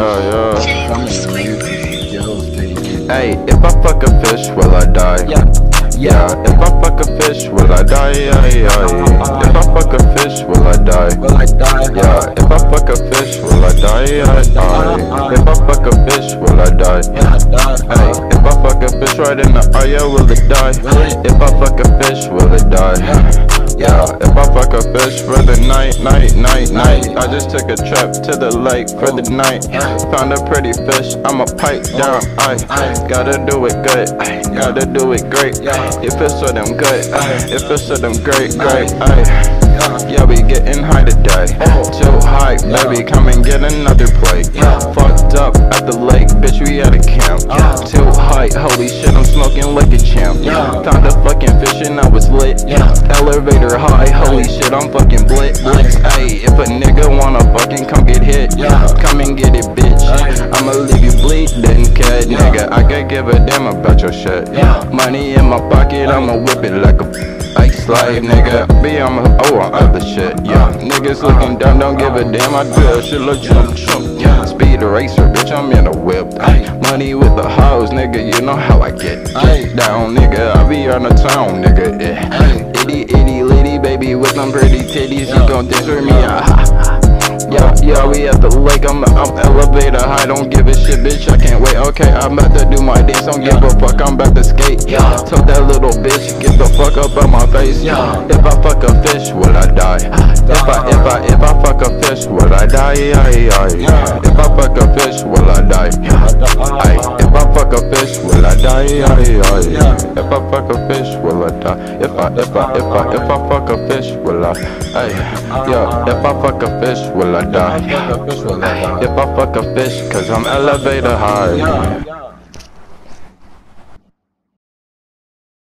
Oh, yeah. Coming to you, Joe's baby. Hey, if I fuck a fish, will I die? Yeah, Yeah, if I fuck a fish, will I die? Yeah, yeah. If I fuck a fish, will I die? will I die? Yeah, if I fuck a fish, will I die? Yeah, yeah. If I fuck a fish, will I die? Yeah, I die. Hey, if I fuck a fish right in the eye, yeah, will it die? If I fuck a fish, will it die? If fish for the night, night, night, night. I just took a trip to the lake for the night. Found a pretty fish, I'ma pipe down. I gotta do it good, gotta do it great. It it's so damn good, it feels so damn great, great. Yeah, we getting high today. Too high, baby, come and get another plate. Fucked up at the lake, bitch, we at a camp. Too high, holy shit, I'm smoking like a champ. Found a fucking fish and I was lit. Elevator high, holy shit, I'm fucking blit. Blitz, ayy, if a nigga wanna fucking come get hit, yeah, come and get it, bitch. I'ma leave you bleeding, kid, nigga. I could give a damn about your shit. Yeah Money in my pocket, I'ma whip it like a ice slave, nigga. Be on my oh on other shit, yeah. Niggas looking dumb, don't give a damn. I do shit like chump chump, yeah. Speed racer, bitch, I'm in a whip. Ay. Money with the hoes, nigga. You know how I get. Get down, nigga. I be on the town, nigga. Yeah. Itty itty baby with them pretty titties. You gon' dance with me? Ah. Yeah, yeah, we at the lake, I'm, I'm elevator high, don't give a shit, bitch, I can't wait, okay, I'm about to do my dance, don't give a fuck, I'm about to skate, yeah, told that little bitch, get the fuck up out my face, yeah, if I fuck a fish, will I die, yeah, if I fuck a fish, will I die, if I, if I, if I, if I fuck a fish, will I, ay, yeah, if I fuck a fish, will I die? Fuck a fish will I die? If I fuck a fish, cause I'm elevator high.